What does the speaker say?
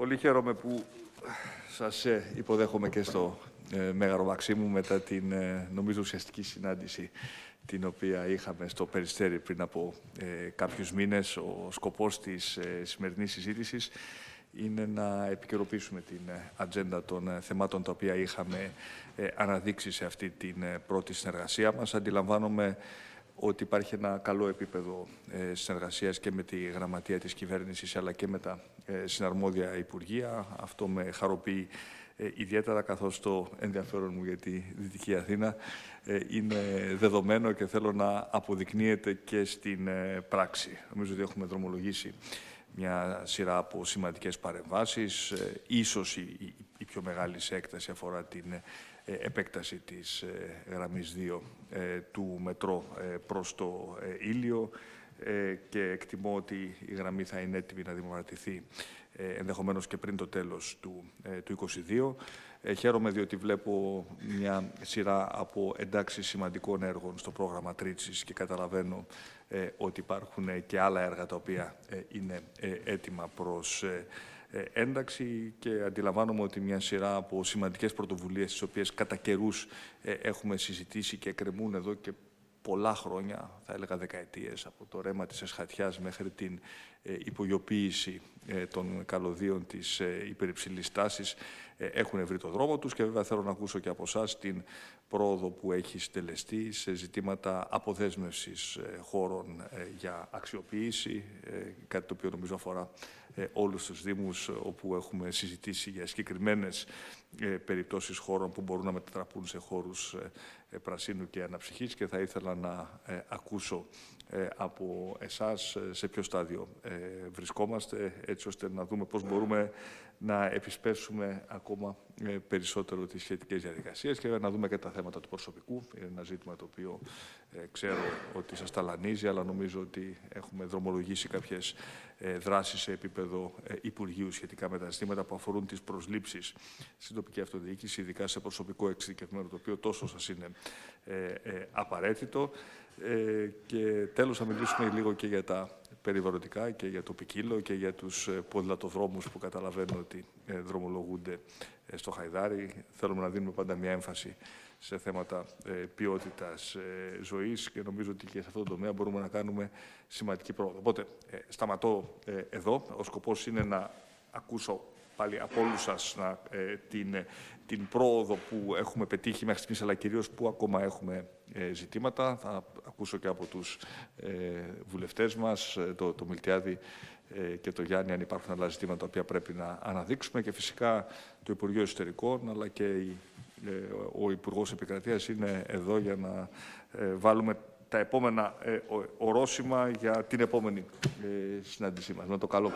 Πολύ χαίρομαι που σας ε, υποδέχομαι και στο ε, Μέγαρο Μαξίμου μετά την ε, νομίζω ουσιαστική συνάντηση την οποία είχαμε στο Περιστέρι πριν από ε, κάποιους μήνες. Ο σκοπός της ε, σημερινής συζήτησης είναι να επικαιροποιήσουμε την ατζέντα των θεμάτων τα οποία είχαμε αναδείξει σε αυτή την πρώτη συνεργασία μας. Αντιλαμβάνομαι ότι υπάρχει ένα καλό επίπεδο ε, συνεργασίας και με τη γραμματεία της κυβέρνησης αλλά και με τα ε, συναρμόδια Υπουργεία. Αυτό με χαροποιεί ε, ιδιαίτερα καθώς το ενδιαφέρον μου για τη Δυτική Αθήνα είναι δεδομένο και θέλω να αποδεικνύεται και στην πράξη. Νομίζω ότι έχουμε δρομολογήσει μια σειρά από σημαντικές παρεμβάσεις. Ίσως η, η πιο μεγάλη σε έκταση αφορά την ε, επέκταση της ε, γραμμής 2 ε, του μετρό προς το Ήλιο και εκτιμώ ότι η γραμμή θα είναι έτοιμη να δημοκρατηθεί ενδεχομένως και πριν το τέλος του, του 2022. Χαίρομαι διότι βλέπω μια σειρά από εντάξεις σημαντικών έργων στο πρόγραμμα Τρίτσης και καταλαβαίνω ότι υπάρχουν και άλλα έργα τα οποία είναι έτοιμα προς ε, ένταξη και αντιλαμβάνομαι ότι μια σειρά από σημαντικές πρωτοβουλίες τις οποίες κατά καιρούς ε, έχουμε συζητήσει και κρεμούν εδώ και πολλά χρόνια, θα έλεγα δεκαετίες, από το ρέμα της Εσχατιάς μέχρι την ε, υπογειοποίηση των καλωδίων της υπερυψηλής τάσης, έχουν βρει το δρόμο τους και βέβαια θέλω να ακούσω και από εσάς την πρόοδο που έχει στελεστεί σε ζητήματα αποδέσμευσης χώρων για αξιοποίηση, κάτι το οποίο νομίζω αφορά ε, όλους τους Δήμους όπου έχουμε συζητήσει για συγκεκριμένες ε, περιπτώσεις χώρων που μπορούν να μετατραπούν σε χώρους ε, πρασίνου και αναψυχής και θα ήθελα να ακούσω από εσάς σε ποιο στάδιο βρισκόμαστε έτσι ώστε να δούμε πώς μπορούμε να επισπεύσουμε ακόμα περισσότερο τις σχετικές διαδικασίες και να δούμε και τα θέματα του προσωπικού. Είναι ένα ζήτημα το οποίο ξέρω ότι σας ταλανίζει, αλλά νομίζω ότι έχουμε δρομολογήσει κάποιες δράσεις σε επίπεδο Υπουργείου σχετικά με τα ζητήματα που αφορούν τις προσλήψεις στην τοπική αυτοδιοίκηση, ειδικά σε προσωπικό εξειδικευμένο, το οποίο τόσο σας είναι απαραίτητο. Και τέλος θα μιλήσουμε λίγο και για τα περιβαλλοντικά και για το ποικίλο και για τους ε, ποδηλατοδρόμους που καταλαβαίνω ότι ε, δρομολογούνται ε, στο Χαϊδάρι. Θέλουμε να δίνουμε πάντα μια έμφαση σε θέματα ποιότητας ζωής και νομίζω ότι και σε αυτό το τομέα μπορούμε να κάνουμε σημαντική πρόοδο. Οπότε, σταματώ εδώ. Ο σκοπός είναι να ακούσω πάλι από όλους σας την, την πρόοδο που έχουμε πετύχει μέχρι στιγμής, αλλά κυρίως που ακόμα έχουμε ε, ζητήματα. Θα ακούσω και από τους ε, βουλευτές μας, ε, το, το Μιλτιάδη και το Γιάννη, αν υπάρχουν άλλα ζητήματα τα οποία πρέπει να αναδείξουμε και φυσικά το Υπουργείο Εσωτερικών, αλλά και ο Υπουργός Επικρατείας είναι εδώ για να βάλουμε τα επόμενα ορόσημα για την επόμενη συνάντησή μας. Με το καλό.